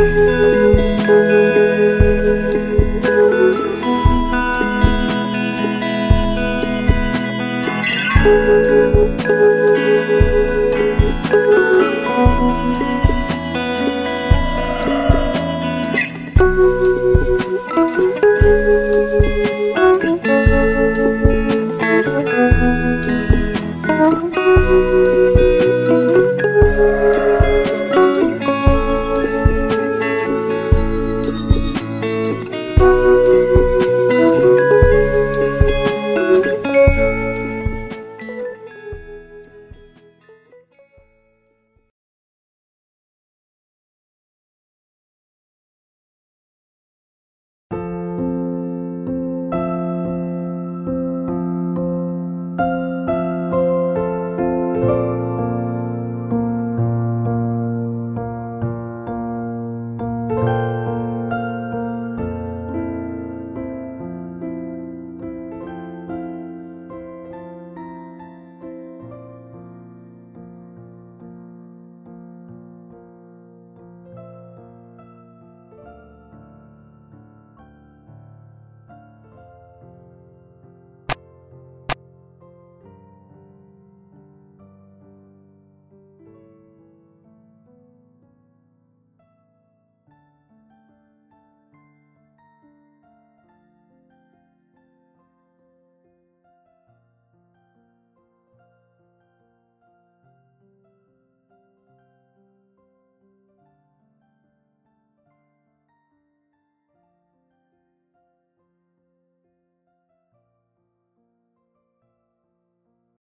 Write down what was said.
Thank